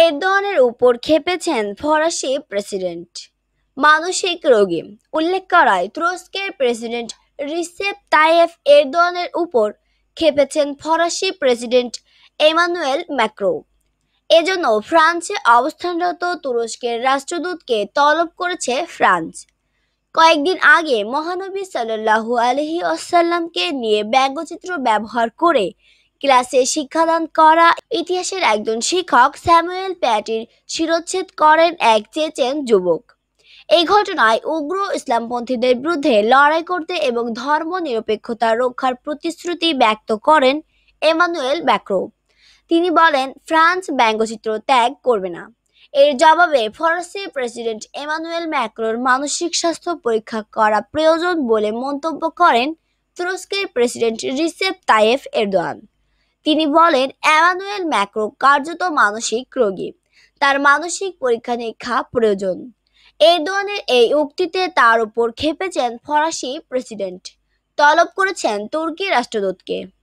এরদোয়ানের উপর খেপেছেন ফরাসি প্রেসিডেন্ট। মানসিক রোগী। উল্লেখ করায় তুরস্কের প্রেসিডেন্ট রিসেপ তাইয়েফ এরদোয়ানের উপর খেপেছেন ফরাসি প্রেসিডেন্ট এমানুয়েল ম্যাক্রো এজন্য ফ্রান্সে অবস্থানরত তুরস্কের রাষ্ট্রদূতকে তলব করেছে ফ্রান্স। কয়েকদিন আগে মহানবী সাল্লাহু আলহি আসাল্লামকে নিয়ে ব্যঙ্গচিত্র ব্যবহার করে ক্লাসে শিক্ষাদান করা। ইতিহাসের একজন শিক্ষক স্যামুয়েল প্যাটির শিরোচ্ছেদ করেন এক চেচেন যুবক। এই ঘটনায় উগ্র ইসলামপন্থীদের বিরুদ্ধে লড়াই করতে এবং ধর্ম নিরপেক্ষতা রক্ষার প্রতিশ্রুতি ব্যক্ত করেন এমানুয়েল ম্যাক্রো। তিনি বলেন, ফ্রান্স ব্যঙ্গচিত্র ত্যাগ করবে না। এর জবাবে ফরাসি প্রেসিডেন্ট এমানুয়েল ম্যাক্রোর মানসিক স্বাস্থ্য পরীক্ষা করা প্রয়োজন বলে মন্তব্য করেন তুরস্কের প্রেসিডেন্ট রিসেপ তায়েফ এরদোয়ান। তিনি বলেন, অ্যামানুয়েল ম্যাক্রো কার্যত মানসিক রোগী। তার মানসিক পরীক্ষা নিরীক্ষা প্রয়োজন। এই ধরনের এই উক্তিতে তার উপর খেপেছেন ফরাসি প্রেসিডেন্ট। তলব করেছেন তুর্কি রাষ্ট্রদূতকে।